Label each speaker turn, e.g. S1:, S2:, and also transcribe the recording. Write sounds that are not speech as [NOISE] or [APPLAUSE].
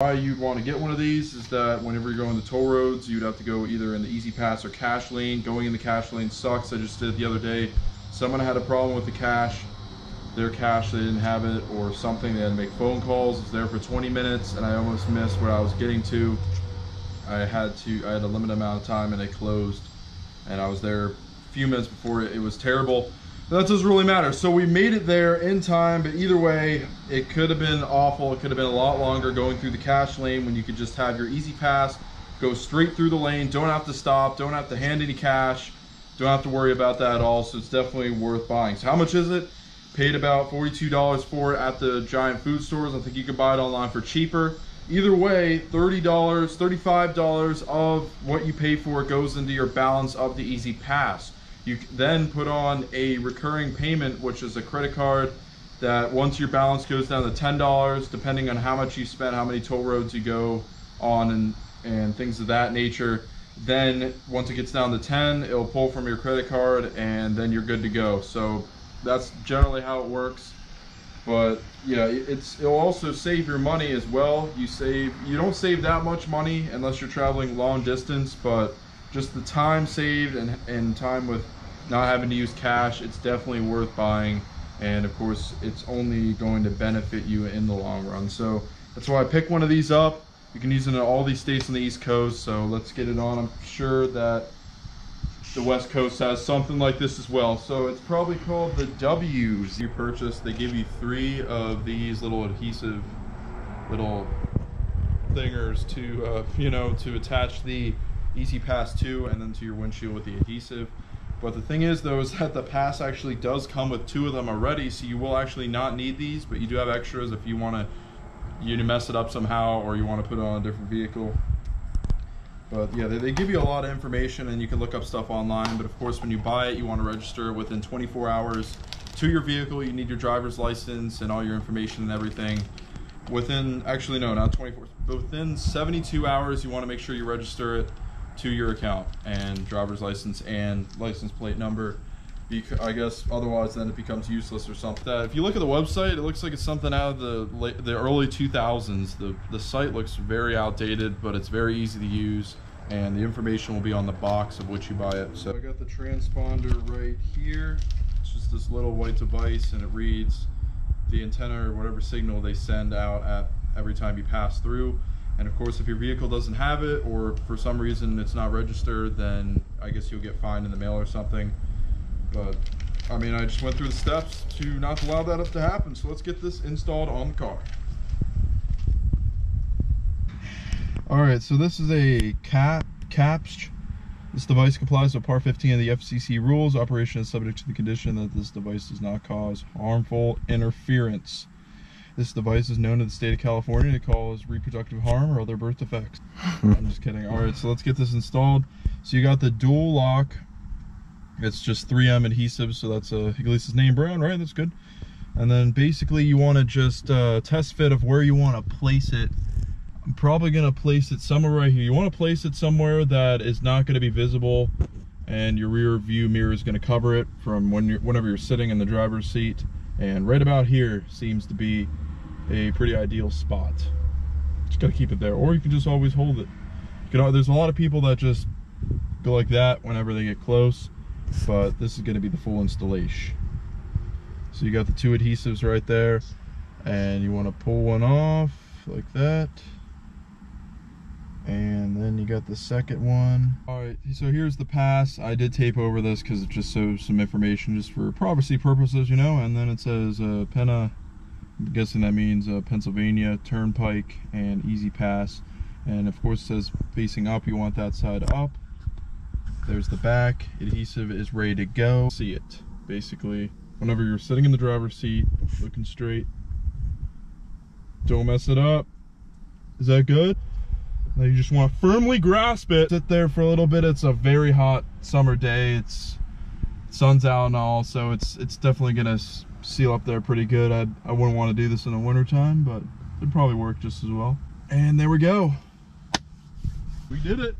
S1: Why you'd want to get one of these is that whenever you're going the toll roads, you'd have to go either in the E-ZPass or cash lane. Going in the cash lane sucks. I just did the other day. Someone had a problem with the cash. Their cash, they didn't have it or something. They had to make phone calls. It was there for 20 minutes and I almost missed where I was getting to. I had to, I had a limited amount of time and it closed. And I was there a few minutes before it, it was terrible. That doesn't really matter. So we made it there in time, but either way, it could have been awful. It could have been a lot longer going through the cash lane when you could just have your E-ZPass, go straight through the lane, don't have to stop, don't have to hand any cash, don't have to worry about that at all. So it's definitely worth buying. So how much is it? Paid about $42 for it at the giant food stores. I think you could buy it online for cheaper. Either way, $30, $35 of what you pay for goes into your balance of the E-ZPass. You then put on a recurring payment, which is a credit card that once your balance goes down to $10, depending on how much you spend, how many toll roads you go on and, and things of that nature, then once it gets down to 10, it'll pull from your credit card and then you're good to go. So that's generally how it works. But yeah, it's it'll also save your money as well. You save you don't save that much money unless you're traveling long distance, but just the time saved and, and time with not having to use cash, it's definitely worth buying. And of course, it's only going to benefit you in the long run. So that's why I picked one of these up. You can use it in all these states on the East Coast. So let's get it on. I'm sure that the West Coast has something like this as well. So it's probably called the W's you purchase. They give you three of these little adhesive little thingers to, uh, you know, to attach the E-ZPass to and then to your windshield with the adhesive. But the thing is though is that the pass actually does come with two of them already, so you will actually not need these, but you do have extras if you want to you mess it up somehow or you want to put it on a different vehicle. But yeah, they, they give you a lot of information and you can look up stuff online, but of course when you buy it, you want to register within 24 hours to your vehicle. You need your driver's license and all your information and everything. Within, actually no, not 24, but within 72 hours, you want to make sure you register it to your account and driver's license and license plate number. Because I guess otherwise then it becomes useless or something. Uh, if you look at the website, it looks like it's something out of the late, the early 2000s. The the site looks very outdated, but it's very easy to use, and the information will be on the box of which you buy it. So I got the transponder right here. It's just this little white device, and it reads the antenna or whatever signal they send out at every time you pass through. And of course, if your vehicle doesn't have it or for some reason it's not registered, then I guess you'll get fined in the mail or something. But I mean, I just went through the steps to not allow that to happen. So let's get this installed on the car. All right, so this is a cap CAPS. This device complies with Part 15 of the FCC rules. Operation is subject to the condition that this device does not cause harmful interference. This device is known in the state of California to cause reproductive harm or other birth defects. [LAUGHS] I'm just kidding. All right, so let's get this installed. So you got the dual lock. It's just 3M adhesive, so that's uh, Iglesias name brand, right? That's good. And then basically you want to just uh, test fit of where you want to place it. I'm probably going to place it somewhere right here. You want to place it somewhere that is not going to be visible and your rear view mirror is going to cover it from when you're, whenever you're sitting in the driver's seat. And right about here seems to be a pretty ideal spot. Just gotta keep it there, or you can just always hold it. You can, there's a lot of people that just go like that whenever they get close, but this is gonna be the full installation. So you got the two adhesives right there, and you wanna pull one off like that. And then you got the second one. All right, so here's the pass. I did tape over this because it just shows some information just for privacy purposes, you know, and then it says uh, Penna I'm guessing that means uh, Pennsylvania Turnpike and E-ZPass. And of course, it says facing up, you want that side up. There's the back. Adhesive is ready to go. See it. Basically, whenever you're sitting in the driver's seat, looking straight, don't mess it up. Is that good? Now you just want to firmly grasp it. Sit there for a little bit. It's a very hot summer day. It's sun's out and all, so it's it's definitely gonna seal up there pretty good. I'd, I wouldn't want to do this in the winter time, but it'd probably work just as well. And there we go. We did it.